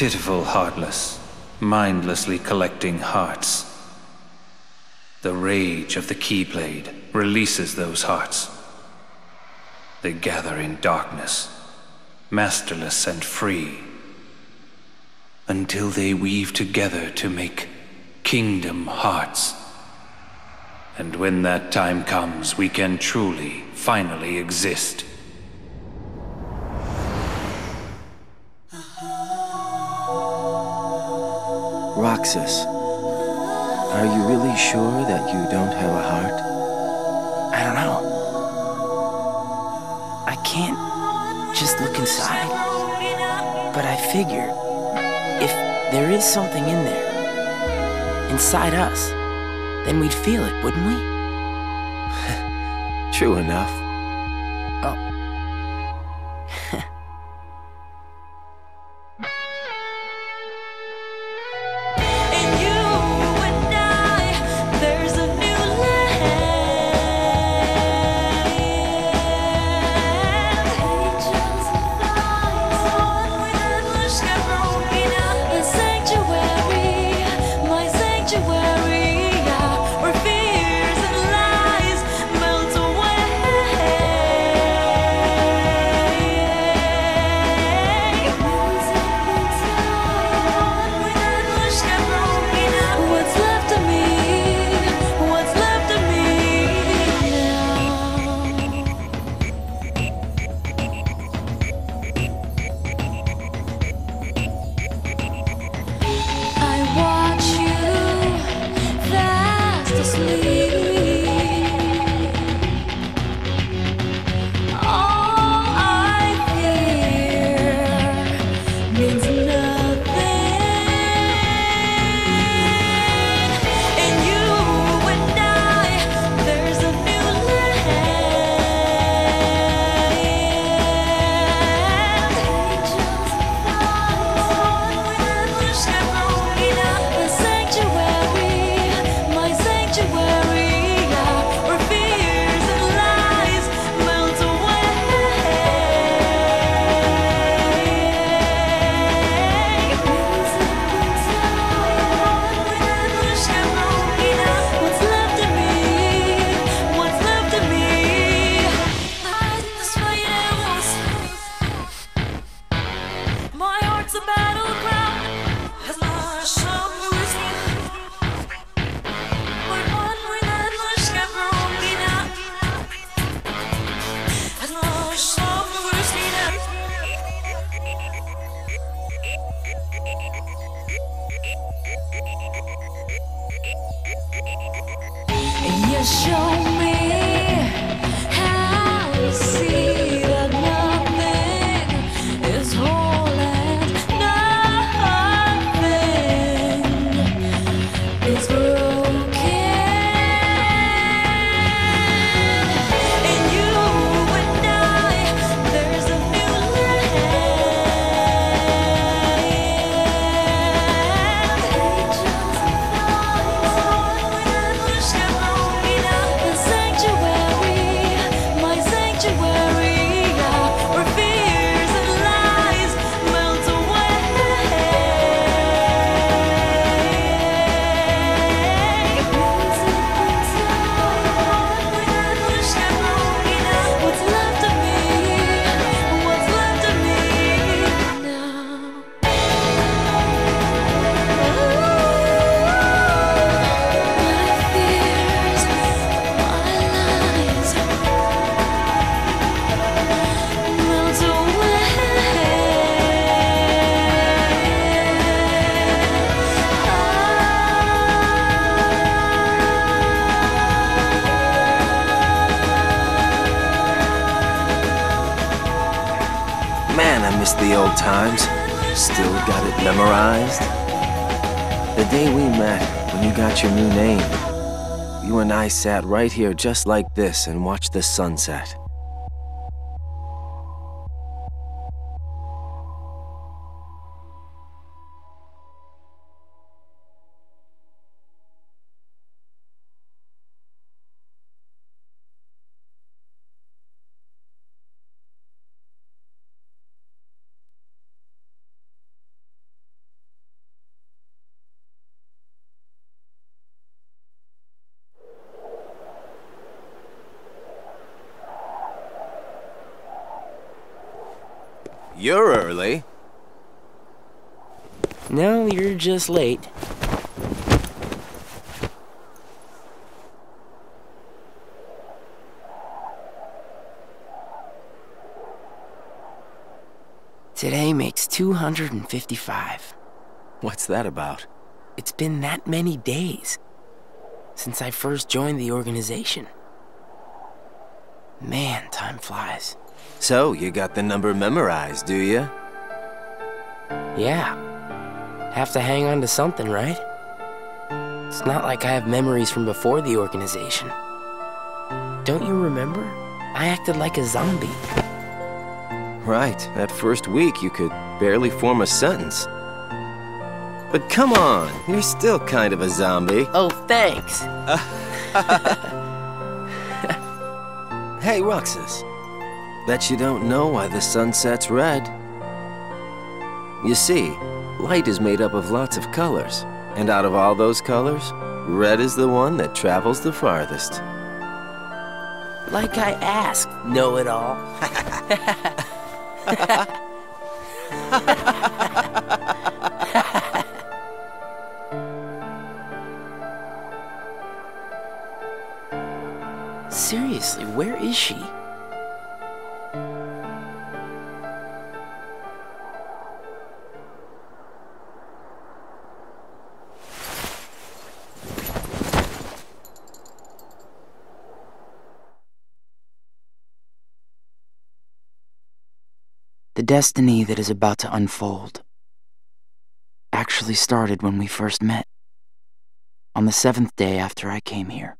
Pitiful heartless, mindlessly collecting hearts. The rage of the Keyblade releases those hearts. They gather in darkness, masterless and free, until they weave together to make kingdom hearts. And when that time comes, we can truly, finally exist. Roxas, are you really sure that you don't have a heart? I don't know. I can't just look inside. But I figure if there is something in there, inside us, then we'd feel it, wouldn't we? True enough. In sanctuary, means show Man, I miss the old times. Still got it memorized. The day we met, when you got your new name, you and I sat right here just like this and watched the sunset. You're early. No, you're just late. Today makes 255. What's that about? It's been that many days since I first joined the organization. Man, time flies. So, you got the number memorized, do you? Yeah. Have to hang on to something, right? It's not like I have memories from before the organization. Don't you remember? I acted like a zombie. Right, that first week you could barely form a sentence. But come on, you're still kind of a zombie. Oh, thanks. Hey, Roxas. Bet you don't know why the sun sets red. You see, light is made up of lots of colors. And out of all those colors, red is the one that travels the farthest. Like I asked, know it all. Seriously, where is she? The destiny that is about to unfold actually started when we first met. On the seventh day after I came here.